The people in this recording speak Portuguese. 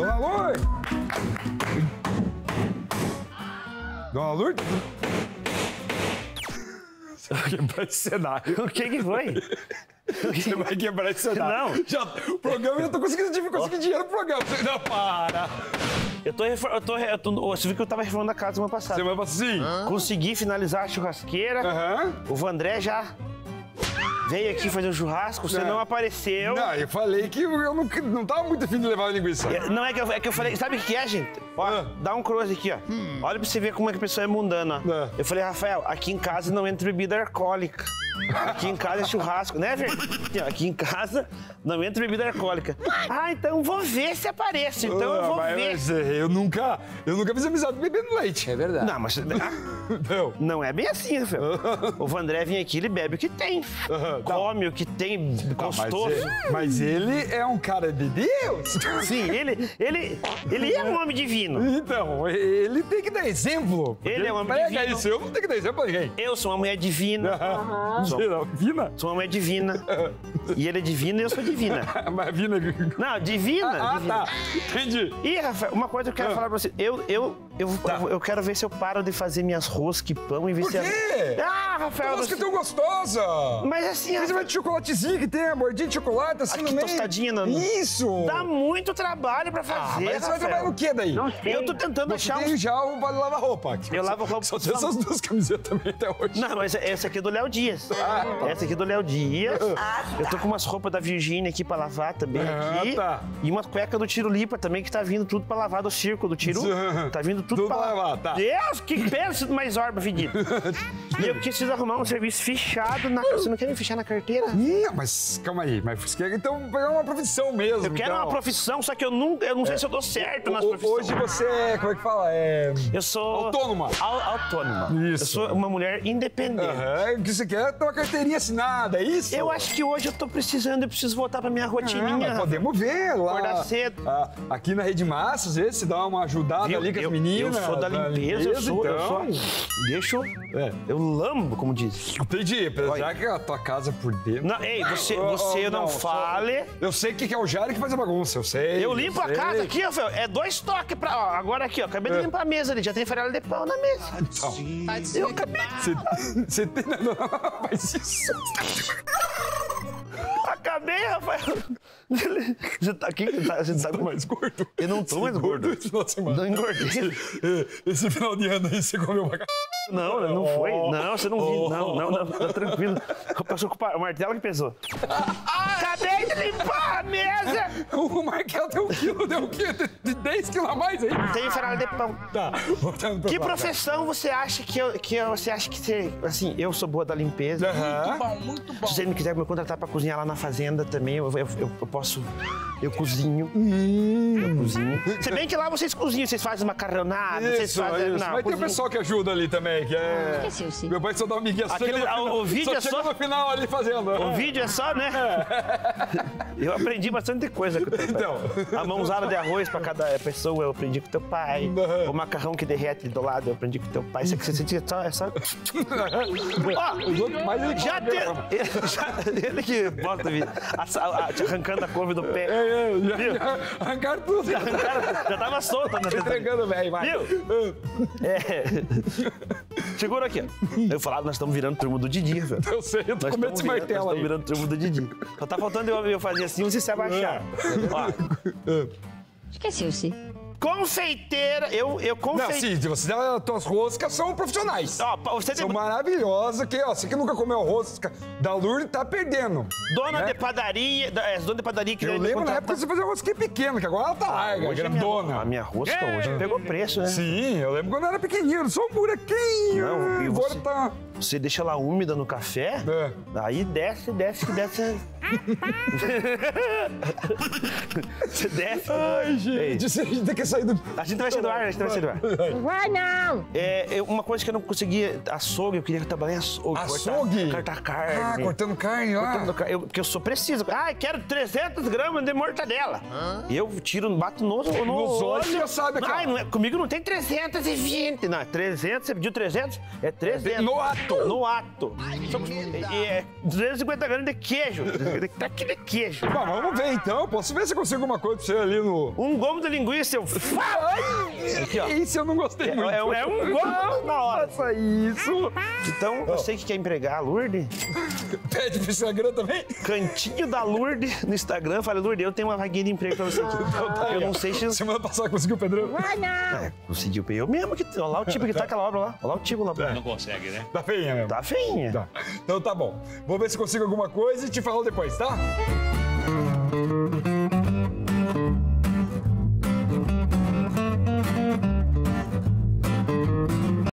Dona Lourdes! Dona Lourdes? Quebrar esse cenário. O que que foi? Você vai quebrar esse cenário. Não. Já, o programa, eu tô conseguindo, tive conseguir dinheiro pro programa. Não, para. Eu tô, eu tô, eu tô, você viu que eu tava reformando a casa semana passada. Você vai falar assim? Consegui finalizar a churrasqueira. Aham. O Vandré já veio aqui fazer o churrasco, você Não. não apareceu. Não, eu falei que eu não, não tava muito afim de levar a linguiça. É, Não é que, eu, é que eu falei, sabe o que é, gente? Ó, Ah. dá um close aqui, ó. Olha pra você ver como é que a pessoa é mundana. Ah. Eu falei, Rafael, aqui em casa não entra bebida alcoólica. Aqui em casa é churrasco, né, velho? Aqui em casa não entra bebida alcoólica. Ah, então vou ver se apareço. Então eu Ah, vou mas- ver. mas, é, eu nunca, eu nunca fiz amizade bebendo leite. É verdade. Não, mas ah, Não. não é bem assim, Rafael. O Vandré vem aqui, ele bebe o que tem. Tá. Come o que tem, Mas, gostoso. é- mas ele é um cara de Deus. Sim, ele, ele, ele é um homem divino. Então, ele tem que dar exemplo. Ele é um homem prega divino. isso, eu não tenho que dar exemplo pra ninguém. Eu sou uma mulher divina. Vina? Vina? Sou uma mulher divina. E ele é divino e eu sou divina. Mas Vina... Não, divina. Ah, divina. tá. Entendi. Ih, Rafael, uma coisa que eu quero Ah. falar pra você. Eu, eu, eu, Tá. eu, eu quero ver se eu paro de fazer minhas rosca e pão e ver Por se... quê? Ah, Rafael... Que você- tão gostosa. Mas assim, Rafael, vai de chocolatezinho que tem a bordinha de chocolate assim Aqui, no meio. tostadinha no- Isso. dá muito trabalho pra Ah, fazer, mas você vai trabalhar no quê daí? Eu tô tentando Você achar tem um... já o vale lavar roupa. Eu lavo roupa. Só tem essas duas camisetas também até hoje. Não, mas essa aqui é do Léo Dias. Ah, Essa aqui é do Léo Dias. Eu tô com umas roupas da Virgínia aqui pra lavar também Ah, aqui. tá. E uma cueca do Tiro Lipa também, que tá vindo tudo pra lavar do circo do Tiro. Tá vindo tudo, Tudo pra lavar, tá. Deus, que pensa de mais orba, fedido. e eu preciso arrumar um serviço fechado na... Você não quer me fechar na carteira? Não, mas calma aí. Mas você quer então pegar uma profissão mesmo. Eu quero então. uma profissão, só que eu não, eu não sei se eu dou certo nas profissões. Hoje você é, como é que fala? É... Eu sou... Autônoma. Au- autônoma. Isso. Eu sou uma mulher independente. Aham, o que você quer é ter uma carteirinha assinada, é isso? Eu acho que hoje eu tô precisando, eu preciso voltar pra minha Ah, rotininha. mas podemos ver lá. Acordar cedo. Ah, aqui na Rede Massa, às vezes, se dá uma ajudada Viu? ali com as eu, meninas. Eu sou da limpeza, eu sou, eu sou. então. Deixa eu. É. Eu lambo, como diz. Entendi, apesar que a tua casa por dentro. Não, ei, você, você não, só- fale. Eu sei o que é o Jari que faz a bagunça, eu sei. Eu limpo a sei. casa aqui, ó, Fel. É dois toques pra. Ó, agora aqui, ó. Acabei de É. limpar a mesa ali. Já tem farelo de pão na mesa. Eu acabei. Você, você tem. Não, não, faz isso. Acabei, Rafael. Você tá aqui? Você tá, você tá com mais gordo. Eu não tô mais gordo. Esse final de semana. Não engordei. Esse final de ano aí você comeu pra cá. Não, não foi. Não, você não viu. Não, não, não. Tá tranquilo. Passou com o martelo que pesou. Acabei de limpar a mesa. O Markel deu um quilo, deu um quilo, de- de 10 quilos a mais aí. Tem farelo de pão. Tá, voltando pra Que profissão você acha que eu, que eu, você acha que você, assim, eu sou boa da limpeza? Aham. Bom, muito bom. Se você me quiser me contratar pra cozinhar lá na fazenda também, eu, eu, eu- eu posso. Eu cozinho. Hum. Eu cozinho. Se bem que lá vocês cozinham, vocês fazem macarronada, vocês Isso, fazem. isso. não, Mas tem o cozinho. pessoal que ajuda ali também, que é... Esqueceu-se. Meu pai só dá um migué. só Aquele- o- final- o vídeo é chega só- no final ali fazendo. O vídeo é só, né? Eu aprendi bastante coisa com. Então. A mãozada de arroz pra cada pessoa eu aprendi com teu pai. Uhum. O macarrão que derrete do lado eu aprendi com teu pai. Isso aqui você sentia só. É só... Ó, Os outros mais ele Já né? já- Ele que bota a vida. a- a- te arrancando a couve do pé. É, é, já, Viu? já arrancaram tudo. Cara, já tava solta na teta. Entregando, velho, vai. Viu? É. Segura aqui. Eu falava, nós estamos virando turma do Didi, velho. Eu sei, eu tô Nós com medo nós martelo estamos aí. virando turma do Didi. Só tá faltando eu, eu fazer assim, você se abaixar. Ó, Esqueceu-se. Confeiteira, eu, eu Não, confeiteira. sim, você, as tuas roscas são profissionais. Ó, você tem São maravilhosas, que, ó, você que nunca comeu rosca da Lourdes tá perdendo. dona né? de padaria, da- é, dona de padaria que Eu lembro na época você fazia rosquinha pequena, que agora ela tá larga, Hoje a minha- grandona. A minha rosca hoje pegou preço, né? Sim, eu lembro quando eu era pequenininho, só um buraquinho. Não, e agora você- tá. Você deixa ela úmida no café, É. aí desce, desce, desce. Você desce. Ai, gente, a gente tem que sair do. A gente vai sair do ar, a gente vai sair do ar. Vai não! É, eu- uma coisa que eu não conseguia, açougue, eu queria trabalhar em açougue. Açougue? Cortar, cortar carne. Ah, cortando carne, ó. cortando carne. Eu- Porque eu sou preciso. Ah, quero 300 gramas de mortadela. E eu tiro, bato no, no Nos olhos, olho. já sabe aquela- Ai, não é, comigo não tem 320. Não, é 300, você pediu 300? É 300. No, ato, no ato. E é 250 gramas de queijo. Tá aquele queijo. Bom, vamos ver então. Posso ver se eu consigo alguma coisa pra você ali no. Um gomo de linguiça, eu... Aqui, ó. Esse eu não gostei muito. É, é um gomo na hora. Faça isso. Então, você que quer empregar a Lourdes, Pede pro Instagram também. cantinho da Lourdes no Instagram, fala, Lourdes, eu tenho uma vaguinha de emprego pra você aqui. Eu não sei se... Semana passada conseguiu, Pedrão? Ah, não. É, conseguiu. Eu mesmo que... Olha lá o tipo que tá aquela obra lá. Olha lá o tipo lá. Não consegue, né? Tá feinha mesmo. Tá feinha. Tá. Então tá bom. Vou ver se consigo alguma coisa e te falo depois, tá?